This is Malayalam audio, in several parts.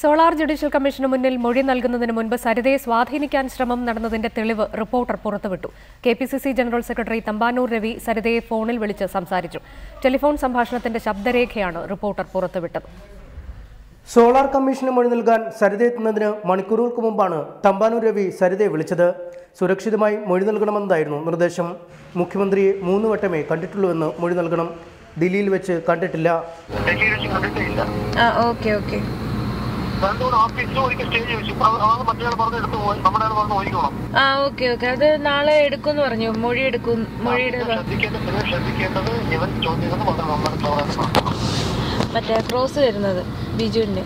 സോളാർ ജുഡീഷ്യൽ കമ്മീഷന് മുന്നിൽ മൊഴി നൽകുന്നതിന് മുൻപ് സരിതയെ സ്വാധീനിക്കാൻ ശ്രമം നടന്നതിന്റെ തെളിവ് റിപ്പോർട്ടർ പുറത്തുവിട്ടു. K P C C general secretary Thampanoor Ravi സരിതയെ ഫോണിൽ വിളിച്ച് സംസാരിച്ചു. ടെലിഫോൺ സംഭാഷണത്തിന്റെ ശബ്ദരേഖയാണ് റിപ്പോർട്ടർ പുറത്തുവിട്ടത്. സോളാർ കമ്മീഷന് മൊഴി നൽകാൻ സരിത എത്തുന്നതിന് മണിക്കൂറുകൾക്ക് മുമ്പാണ് തമ്പാനൂർ രവി സരിതയെ വിളിച്ചത്. സുരക്ഷിതമായി മൊഴി നൽകണമെന്നതായിരുന്നു നിർദ്ദേശം. മുഖ്യമന്ത്രിയെ മൂന്ന് വട്ടമേ കണ്ടിട്ടുള്ളൂവെന്ന് മൊഴി നൽകണം. ദില്ലിയിൽ വെച്ച് കണ്ടിട്ടില്ല. ഡൽഹിയിൽ വെച്ച് കണ്ടിട്ടില്ല ആ ഓക്കെ ഓക്കെ. അത് നാളെ എടുക്കും പറഞ്ഞു. മൊഴി എടുക്കും മൊഴിയുടെ മറ്റേ ക്രോസ് വരുന്നത് ബിജുവിന്റെ.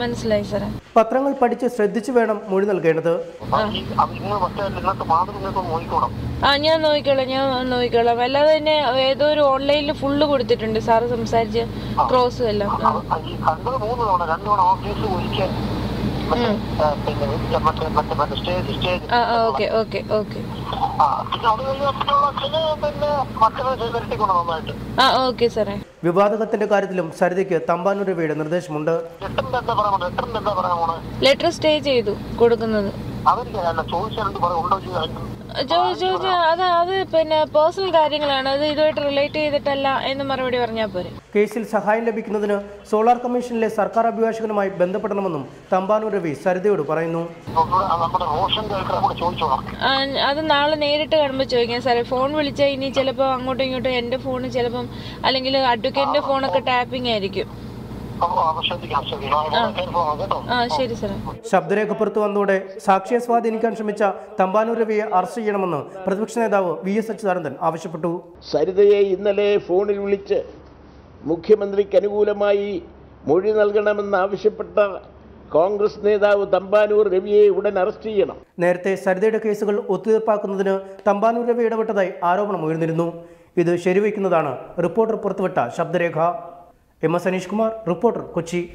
മനസ്സിലായി സാറേ. പത്രങ്ങൾ പഠിച്ച് ശ്രദ്ധിച്ചു വേണം മൊഴി നൽകേണ്ടത്. ആ ഞാൻ നോക്കിക്കോളാം ഞാൻ നോക്കിക്കോളാം. അല്ലാതെ തന്നെ ഏതോ ഒരു ഓൺലൈനിൽ ഫുള്ള് കൊടുത്തിട്ടുണ്ട് സാറ് സംസാരിച്ച് ക്രോസ് എല്ലാം. Okay okay okay. ആ ഓക്കെ സാറേ. വിവാദകത്തിന്റെ കാര്യത്തിലും സരിതയ്ക്ക് തമ്പാനൂർ വീട് നിർദ്ദേശമുണ്ട്. ലെറ്റർ സ്റ്റേ ചെയ്തു കൊടുക്കുന്നത്. ചോദിച്ചു അത് അത് പിന്നെ പേഴ്സണൽ കാര്യങ്ങളാണ്. അത് ഇതുമായിട്ട് റിലേറ്റ് ചെയ്തിട്ടല്ല എന്ന് മറുപടി പറഞ്ഞാൽ പോരെ. കേസിൽ സഹായം ലഭിക്കുന്നതിന് സോളാർ കമ്മീഷനിലെ സർക്കാർ അഭിഭാഷകനുമായി ബന്ധപ്പെടണമെന്നും തമ്പാനൂർ രവി സരിതയോട് പറയുന്നു. അത് നാളെ നേരിട്ട് കാണുമ്പോൾ ചോദിക്കാം സാറേ ഫോൺ വിളിച്ചാൽ ഇനി ചിലപ്പോൾ അങ്ങോട്ടും ഇങ്ങോട്ടും എന്റെ ഫോൺ ചിലപ്പം അല്ലെങ്കിൽ അഡ്വക്കേറ്റിന്റെ ഫോണൊക്കെ ടാപ്പിംഗ് ആയിരിക്കും. ശബ്ദരേഖ പുറത്തു വന്നതോടെ സാക്ഷിയെ സ്വാധീനിക്കാൻ ശ്രമിച്ച തമ്പാനൂർ രവിയെ അറസ്റ്റ് ചെയ്യണമെന്ന് പ്രതിപക്ഷ നേതാവ് വി എസ് അച്യുതാനന്ദൻ ആവശ്യപ്പെട്ടു. സരിതയെ ഇന്നലെ ഫോണിൽ വിളിച്ച് മുഖ്യമന്ത്രിക്ക് അനുകൂലമായി മൊഴി നൽകണമെന്നാവശ്യപ്പെട്ട കോൺഗ്രസ് നേതാവ് തമ്പാനൂർ രവിയെ ഉടൻ അറസ്റ്റ് ചെയ്യണം. നേരത്തെ സരിതയുടെ കേസുകൾ ഒത്തുതീർപ്പാക്കുന്നതിന് തമ്പാനൂർ രവി ഇടപെട്ടതായി ആരോപണം ഉയർന്നിരുന്നു. ഇത് ശരിവയ്ക്കുന്നതാണ് റിപ്പോർട്ടർ പുറത്തുവിട്ട ശബ്ദരേഖ. M S Aneesh Kumar reporter Kochi.